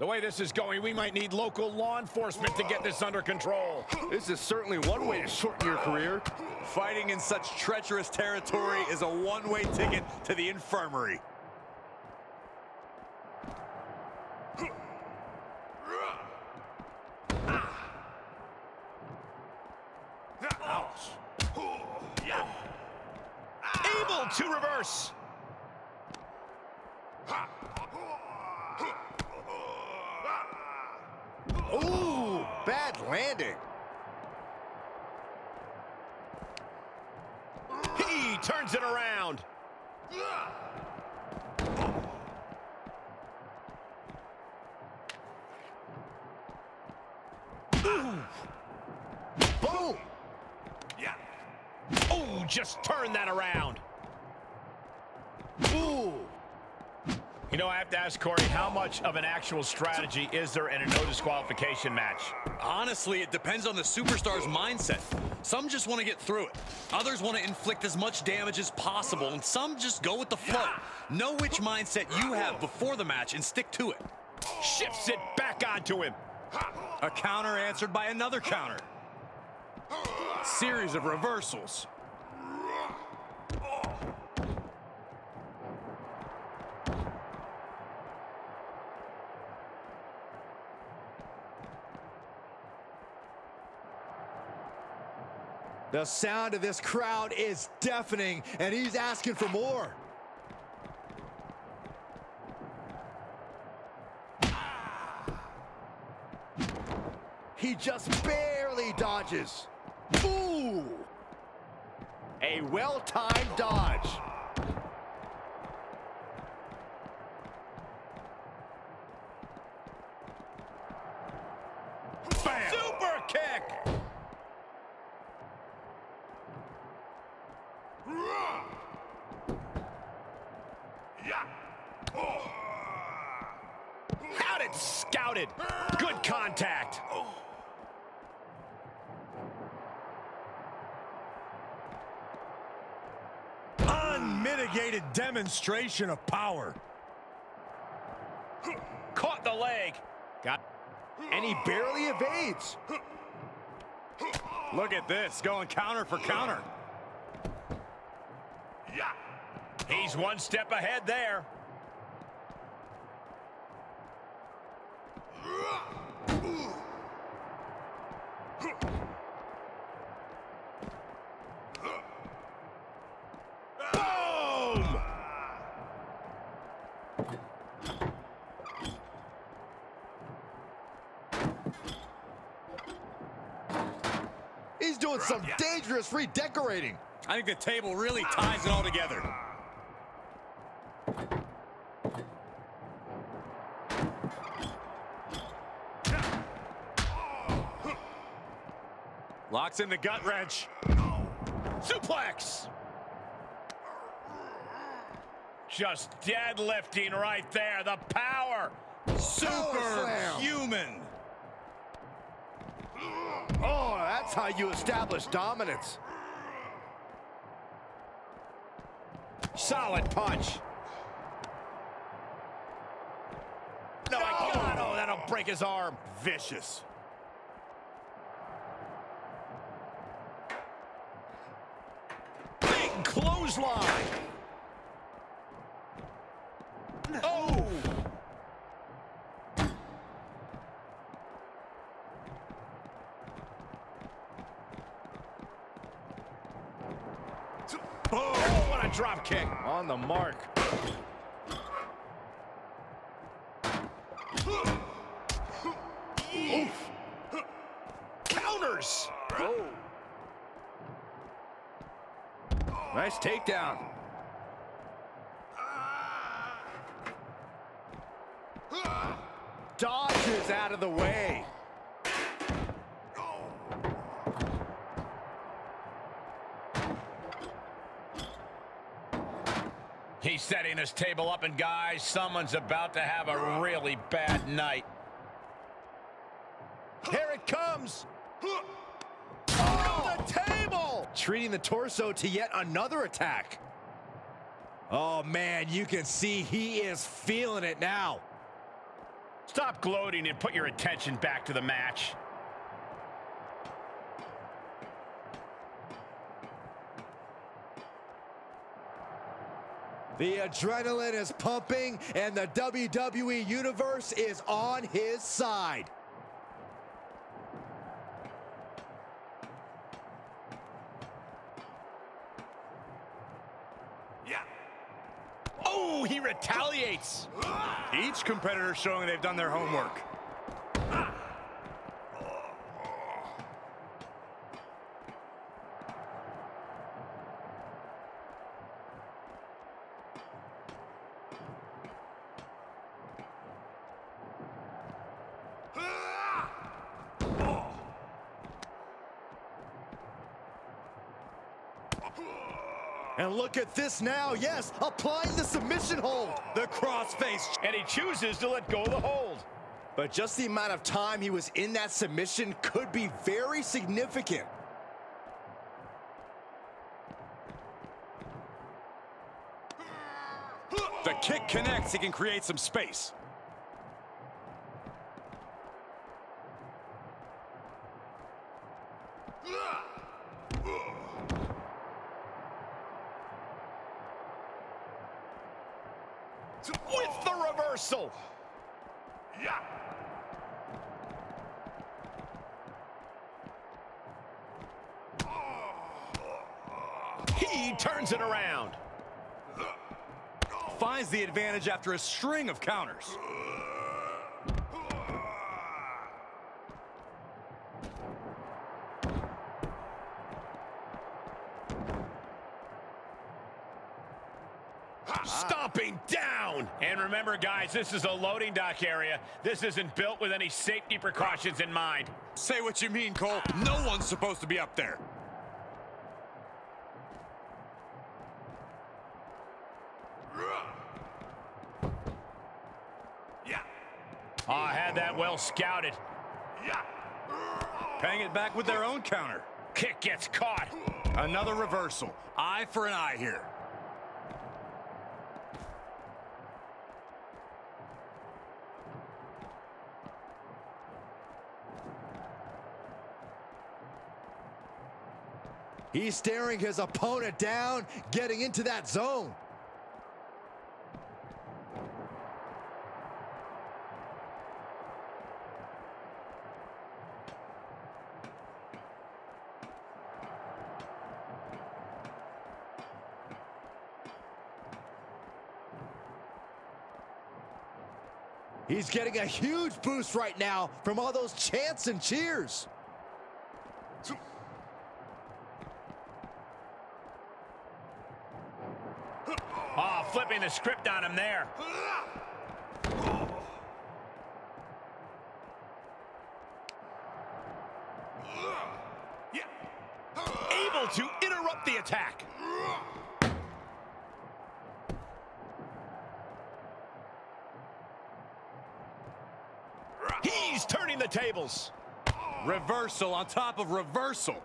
The way this is going, we might need local law enforcement to get this under control. This is certainly one way to shorten your career. Fighting in such treacherous territory is a one-way ticket to the infirmary. Able to reverse. Ooh, bad landing. He turns it around. Boom. Oh, just turn that around. Ooh. You know, I have to ask Corey, how much of an actual strategy is there in a no disqualification match? Honestly, it depends on the superstar's mindset. Some just want to get through it. Others want to inflict as much damage as possible, and some just go with the flow. Know which mindset you have before the match and stick to it. Shifts it back onto him. A counter answered by another counter. Series of reversals. The sound of this crowd is deafening, and he's asking for more. He just barely dodges. Ooh! A well-timed dodge. Bam. Super kick. It. Good contact. Unmitigated demonstration of power. Caught the leg. Got. And he barely evades. Look at this, going counter for counter. Yeah. He's one step ahead there. Boom! He's doing some dangerous redecorating. I think the table really ties it all together. Locks in the gut wrench. Suplex! Just deadlifting right there. The power. Superhuman. Oh, that's how you establish dominance. Solid punch. No, I God, oh, that'll break his arm. Vicious. Big clothesline. Oh! Boom! Oh, what a drop kick. On the mark. Oof. Counters. Nice takedown. Dodges out of the way. He's setting this table up, and guys, someone's about to have a really bad night. Here it comes. On the table. Treating the torso to yet another attack. Oh, man, you can see he is feeling it now. Stop gloating and put your attention back to the match. The adrenaline is pumping, and the WWE Universe is on his side. Yeah. Oh, he retaliates. Each competitor showing they've done their homework. And look at this now. Yes, applying the submission hold. The crossface. And he chooses to let go of the hold. But just the amount of time he was in that submission could be very significant. The kick connects. He can create some space. With the reversal. Yeah. He turns it around. Finds the advantage after a string of counters. Down. And remember, guys, this is a loading dock area. This isn't built with any safety precautions in mind. Say what you mean, Cole. No one's supposed to be up there. Yeah. Oh, I had that well scouted. Yeah. Paying it back with their own counter. Kick gets caught. Another reversal. Eye for an eye here. He's staring his opponent down, getting into that zone. He's getting a huge boost right now from all those chants and cheers. Oh, flipping the script on him there. Able to interrupt the attack. He's turning the tables. Reversal on top of reversal.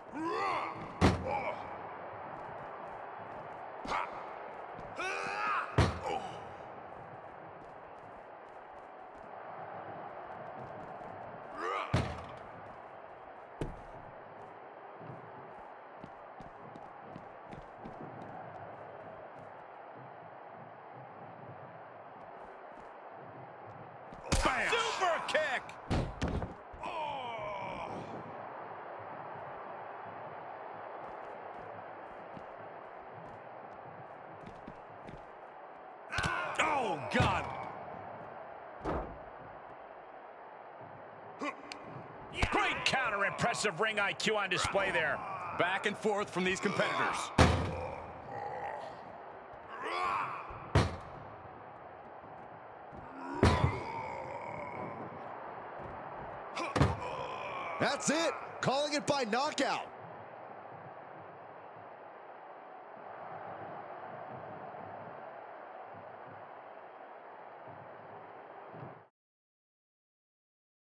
Bam! Super kick. Oh, God. Great counter. Impressive ring IQ on display there. Back and forth from these competitors. That's it. Calling it by knockout.